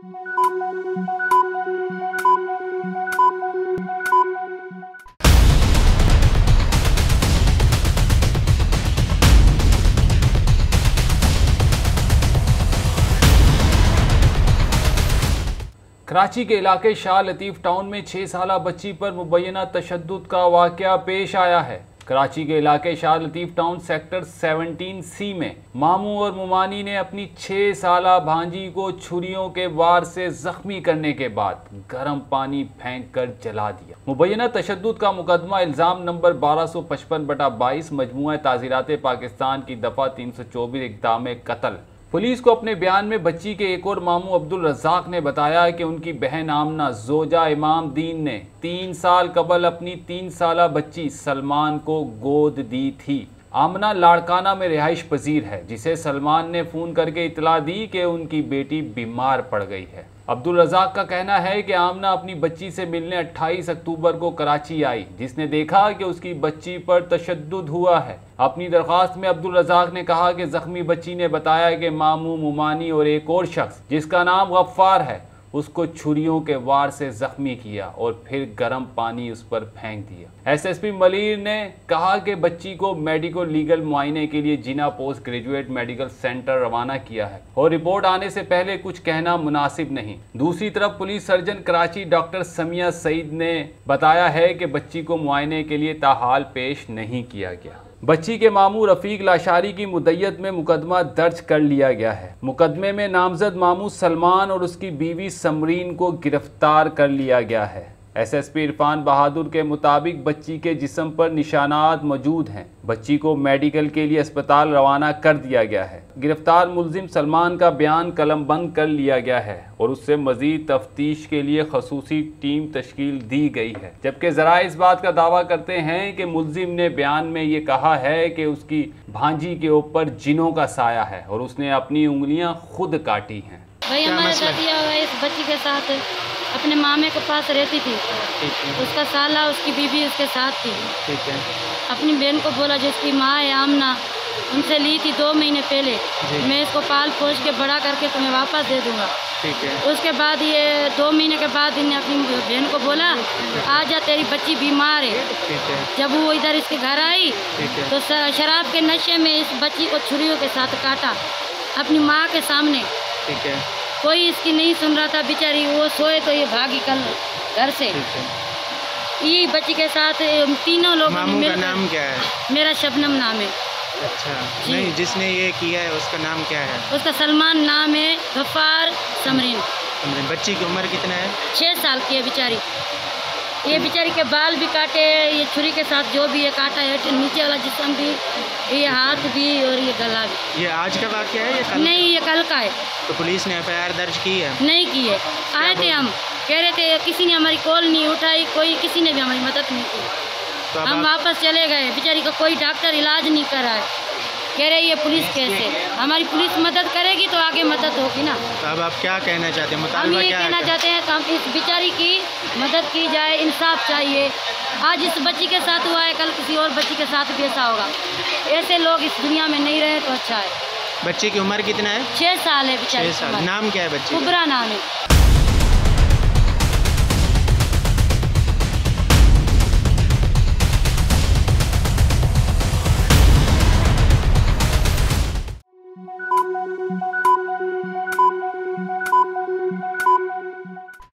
कराची के इलाके शाह लतीफ़ टाउन में छः साल बच्ची पर मुबैना तशद का वाक़ पेश आया है। कराची के इलाके Shah Latif town sector 17 C में मामू और मुमानी ने अपनी छः साल भांजी को छुरियों के वार से ज़ख्मी करने के बाद गर्म पानी फेंक कर जला दिया। मुबैना तशद का मुकदमा इल्ज़ाम नंबर बारह सौ पचपन बटा बाईस मजमू ताज़ीरात पाकिस्तान की दफ़ा तीन सौ चौबीस इकदाम कत्ल। पुलिस को अपने बयान में बच्ची के एक और मामू अब्दुल रज़ाक ने बताया कि उनकी बहन आमना, जोजा इमाम दीन ने तीन साल कबल अपनी तीन साल बच्ची सलमान को गोद दी थी। आमना लाड़काना में रिहाइश पजीर है, जिसे सलमान ने फ़ोन करके इतला दी कि उनकी बेटी बीमार पड़ गई है। अब्दुल रजाक का कहना है कि आमना अपनी बच्ची से मिलने 28 अक्टूबर को कराची आई, जिसने देखा कि उसकी बच्ची पर तशद हुआ है। अपनी दरख्वास्त में अब्दुल रजाक ने कहा कि जख्मी बच्ची ने बताया कि मामू मुमानी और एक और शख्स, जिसका नाम गफ्फार है उसको छुरियों के वार से जख्मी किया और फिर गर्म पानी उस पर फेंक दिया। एसएसपी मलिर ने कहा कि बच्ची को मेडिकल लीगल मुआयने के लिए Jinnah post graduate medical centre रवाना किया है और रिपोर्ट आने से पहले कुछ कहना मुनासिब नहीं। दूसरी तरफ़ police surgeon Karachi doctor Samia Saeed ने बताया है कि बच्ची को मुआयने के लिए ताहाल पेश नहीं किया गया। बच्ची के मामू रफ़ीक लाशारी की मुदैत में मुकदमा दर्ज कर लिया गया है। मुकदमे में नामजद मामू सलमान और उसकी बीवी समरीन को गिरफ़्तार कर लिया गया है। एसएसपी इरफान बहादुर के मुताबिक बच्ची के जिसम पर निशानात मौजूद हैं। बच्ची को मेडिकल के लिए अस्पताल रवाना कर दिया गया है। गिरफ़्तार मुलजिम सलमान का बयान कलम बंद कर लिया गया है और उससे मजीद तफ्तीश के लिए खसूसी टीम तश्कील दी गई है। जबकि ज़रा इस बात का दावा करते हैं कि मुलजिम ने बयान में ये कहा है कि उसकी भांजी के ऊपर जिनों का साया है और उसने अपनी उंगलियाँ खुद काटी हैं। भाई हमारा हमारे इस बच्ची के साथ अपने मामे के पास रहती थी। उसका साला उसकी बीबी उसके साथ थी। ठीक है। अपनी बहन को बोला जिसकी माँ है आमना उनसे ली थी दो महीने पहले। मैं इसको पाल पोस के बड़ा करके तुम्हें वापस दे दूँगा। ठीक है। उसके बाद ये दो महीने के बाद इन्हें अपनी बहन को बोला आ जा तेरी बच्ची बीमार है। जब वो इधर इसके घर आई तो शराब के नशे में इस बच्ची को छुरियों के साथ काटा अपनी माँ के सामने। ठीक है। कोई इसकी नहीं सुन रहा था बेचारी वो सोए तो ये भागी कल घर से। ये बच्ची के साथ तीनों लोग का नाम क्या है? मेरा शबनम नाम है। अच्छा नहीं जिसने ये किया है उसका नाम क्या है? उसका सलमान नाम है गफ्फार समरीन। बच्ची की उम्र कितना है? छः साल की है बेचारी। ये बेचारी के बाल भी काटे ये छुरी के साथ जो भी है काटा है नीचे वाला जिसम भी ये हाथ भी और ये गला भी। ये आज का वाक्य है ये कल? नहीं ये कल का है। तो पुलिस ने एफआईआर दर्ज की है? नहीं की है। आए थे हम कह रहे थे किसी ने हमारी कॉल नहीं उठाई कोई किसी ने भी हमारी मदद नहीं की। तो हम वापस चले गए बेचारी का कोई डॉक्टर इलाज नहीं कर रहा है। कह रहे ये पुलिस कैसे? हमारी पुलिस मदद करेगी तो आगे मदद होगी ना? तो अब आप क्या कहना चाहते हैं? हम ये कहना चाहते हैं तो हम इस बेचारी की मदद की जाए इंसाफ चाहिए। आज इस बच्ची के साथ हुआ है कल किसी और बच्ची के साथ भी ऐसा होगा। ऐसे लोग इस दुनिया में नहीं रहे तो अच्छा है। बच्चे की उम्र कितना है? छः साल है बेचारी नाम क्या है बच्चे उबरा नाम है।